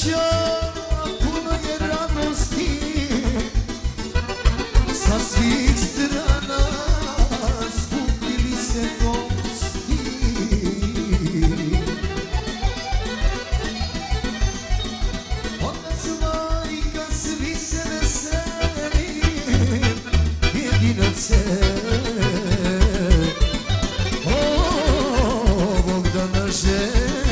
sreća, puno je radosti Sa svih strana. Skupili se gosti. Odnes majka, svi se veseli, jedino se Oh, Bogdana žena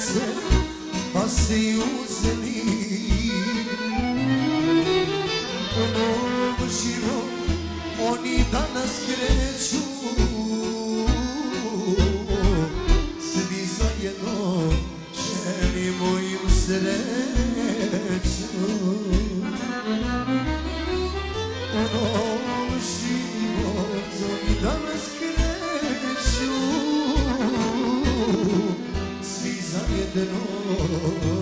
se pa si uzeli. U novu život oni danas kreću. Svi zajedno želimo im sreću. Kreću. no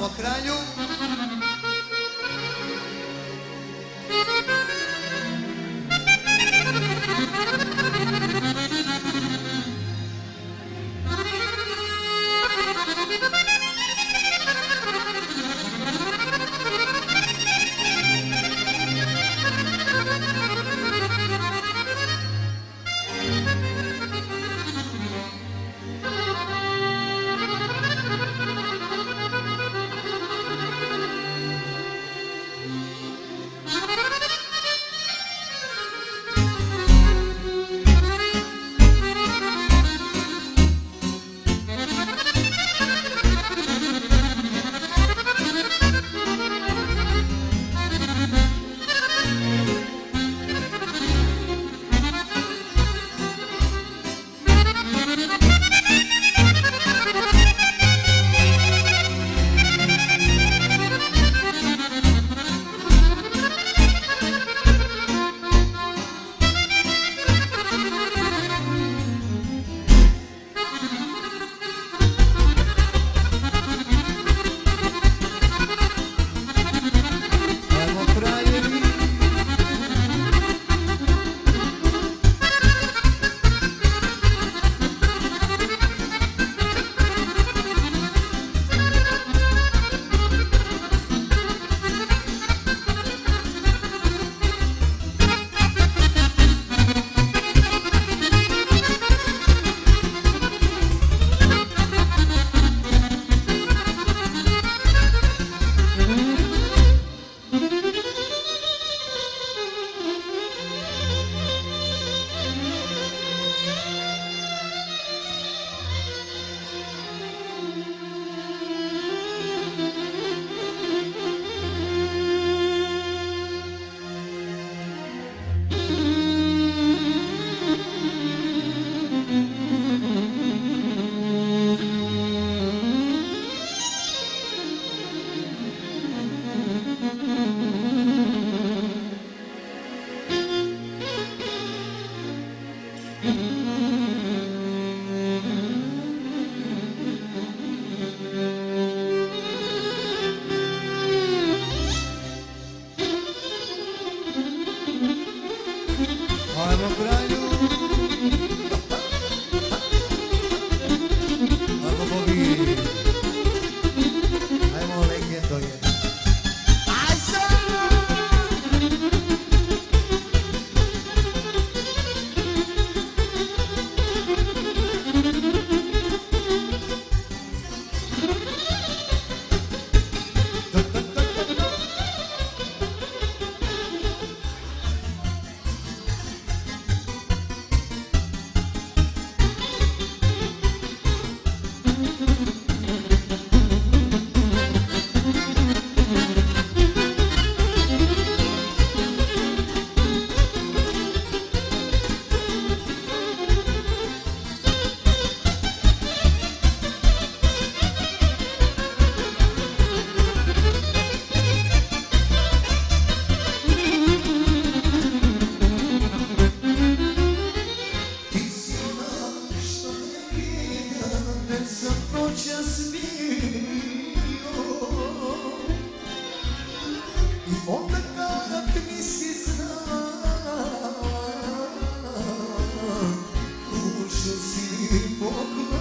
Carmo Crânio. I onda kao da ti nisi znao Ušao si pokoj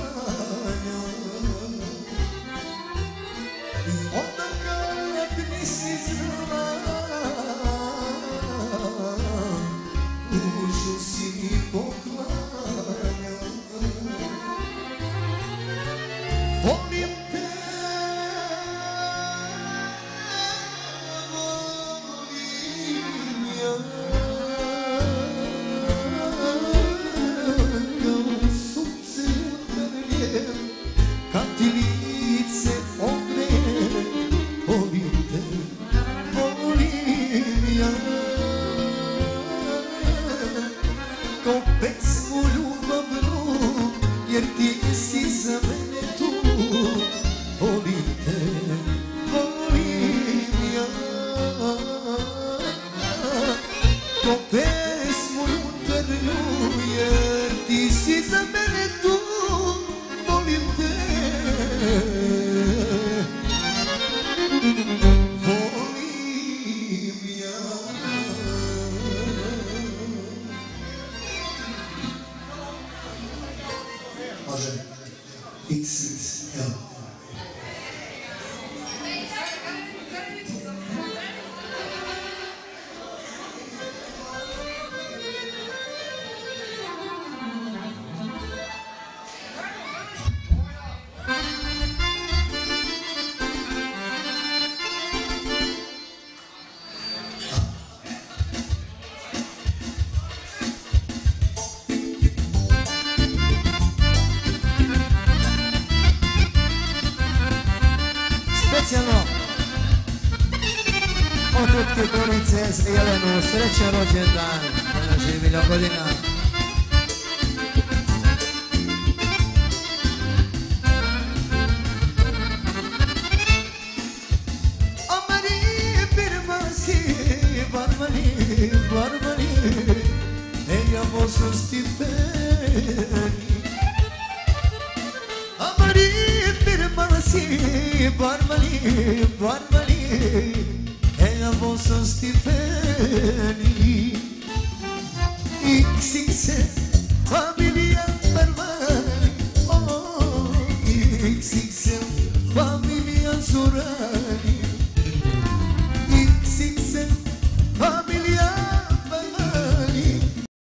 needs his help. Kukurice s Jelenou, srećeno rođendan, ona živila godina. Amari bir masi, barmani, barmani, ey yavosuz tipeni. Amari bir masi, barmani, barmani, διαβώσω στη φέρνη Ήξηξε φαμιλία περβάνη. Ήξηξε φαμιλία ζουράνη